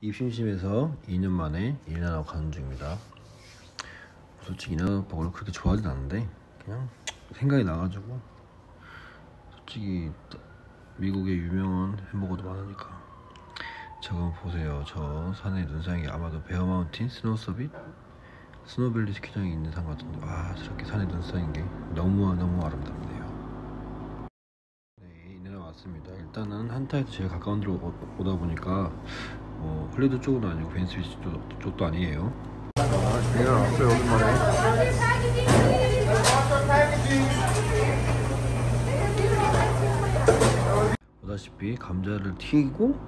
입심심해서 2년 만에 인앤아웃 가는 중입니다. 솔직히 인앤아웃 버거를 그렇게 좋아하진 않는데 그냥 생각이 나가지고 솔직히 미국의 유명한 햄버거도 많으니까 저거 보세요. 저 산에 눈산이 아마도 Bear Mountain Snow Summit Snow Valley 스키장이 있는 산 같은데 와 저렇게 산에 눈 쌓인 게 너무 너무 아름답네요. 네, 인앤아웃 왔습니다. 일단은 한타에서 제일 가까운 데로 오- 오다 보니까 뭐 할리우드 쪽은 아니고 베니스비치 쪽, 쪽도 아니에요. 이내라 왔어요 오랜만에. 보다시피 감자를 튀기고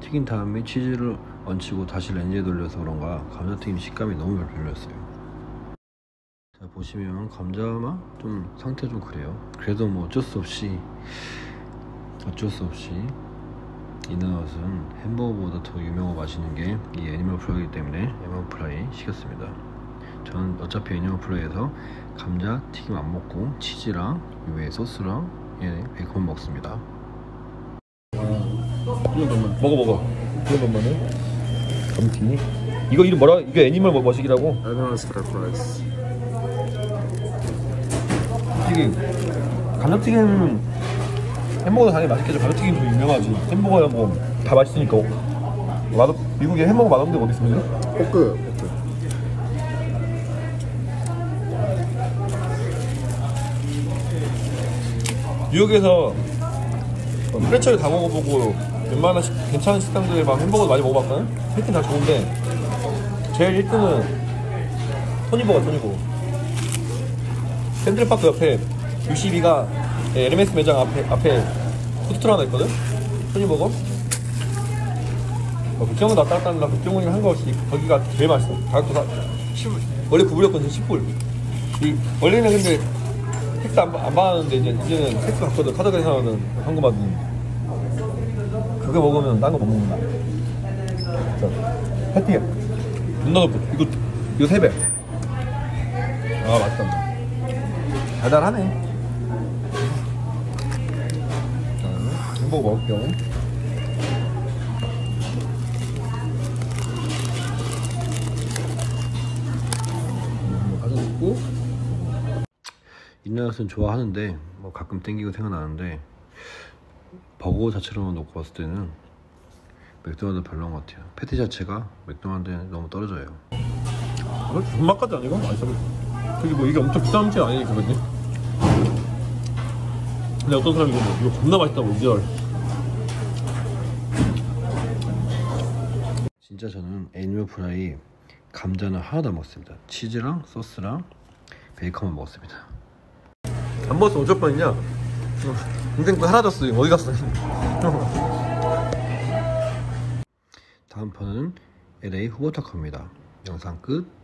튀긴 다음에 치즈를 얹히고 다시 레인지에 돌려서 그런가 감자튀김 식감이 너무 별로였어요. 자 보시면 감자만 좀 상태 좀 그래요. 그래도 뭐 어쩔 수 없이 어쩔 수 없이 인앤아웃은 햄버거보다 더 유명하고 맛있는 게 이 animal fry기 때문에 animal fry 시켰습니다. 저는 어차피 animal fry에서 감자 튀김 안 먹고 치즈랑 위에 소스랑 예, 베이컨 먹습니다. 이거 먹어 먹어 이거 잠만은 감튀 이거 이름 뭐라 이게 animal 뭐 머시기라고 fried fries. 튀김 감자튀김 햄버거 당연히 맛있겠죠 감자튀김도 유명하지 햄버거야 뭐 다 맛있으니까 맛 미국에 햄버거 맛없는 데 어디 있습니까? 포크. 포크. 뉴욕에서 프레처를 다 먹어보고 웬만한 식- 괜찮은 식당들 막 햄버거 많이 먹어봤거든? 하여튼 다 좋은데 제일 1등은 토니버거 토니버거 샌들파크 옆에 UCB가 LMS 매장 앞에 앞에 푸드트럭 하나 있거든? 토니버거 어, 국경은 왔다 갔다 하느라. 국경은 한거 없이 거기가 제일 맛있어. 가격도 다 10, 원래 구불이었거든 10불. 이, 원래는 근데 택스 안, 안 받았는데 이제 이제는 택스 받거든 카드 계산하는 현금받는 그거 먹으면 딴 거 못 먹는다. 자 패티 눈나놓고 이거 이거 세배. 아 맛있다. 달달하네 햄버거 먹을게요 음, 가서 먹고 인라웃은 좋아하는데 뭐 가끔 땡기고 생각나는데 버거 자체로만 놓고 봤을 때는 맥도날드 별로인 것 같아요. 패티 자체가 맥도날드에 너무 떨어져요. 아, 존맛까지 아니고 보여. 그게 뭐 이게 엄청 아니니까 그지? 근데 어떤 사람이 이거 뭐 이거 겁나 맛있다고 이절 진짜 저는 animal fry 감자는 하나도 안 먹습니다. 치즈랑 소스랑 베이컨만 먹었습니다. 안 먹었으면 어쩔 뻔했냐? 동생 거 사라졌어 어디 갔어? 다음 편은 LA 후보타커입니다. 영상 끝.